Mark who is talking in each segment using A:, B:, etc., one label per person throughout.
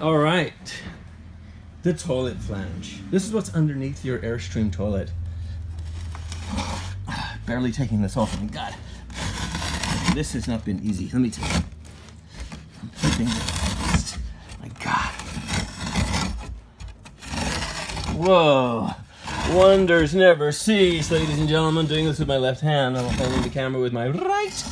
A: All right. The toilet flange. This is what's underneath your Airstream toilet. Barely taking this off, my God. This has not been easy. Let me tell you. I'm flipping this. My God. Whoa. Wonders never cease, ladies and gentlemen. Doing this with my left hand. I'm holding the camera with my right.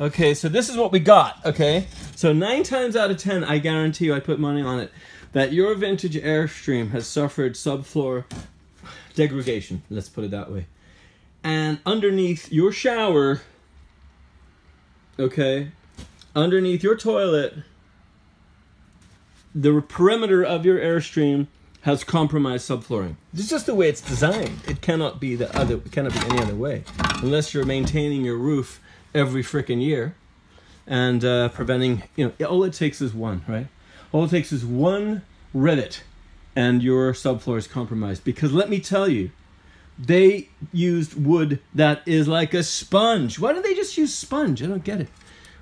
A: Okay, so this is what we got, okay? So nine times out of ten, I guarantee you, I put money on it, that your vintage Airstream has suffered subfloor degradation, let's put it that way. And underneath your shower, okay, underneath your toilet, the perimeter of your Airstream has compromised subflooring. Is just the way it's designed. It cannot be the other. It cannot be any other way, unless you're maintaining your roof every freaking year, and uh, preventing. You know, all it takes is one, right? All it takes is one rivet, and your subfloor is compromised. Because let me tell you, they used wood that is like a sponge. Why don't they just use sponge? I don't get it.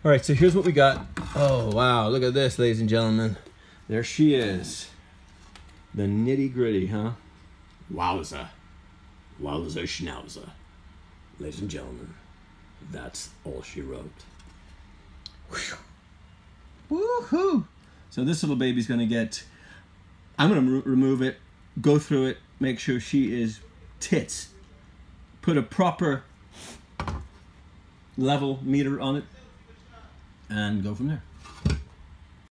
A: All right, so here's what we got. Oh wow, look at this, ladies and gentlemen. There she is. The nitty gritty, huh? Wowza. Wowza schnauza. Ladies and gentlemen, that's all she wrote. Woohoo! So this little baby's gonna get. I'm gonna re- remove it, go through it, make sure she is tits. Put a proper level meter on it, and go from there.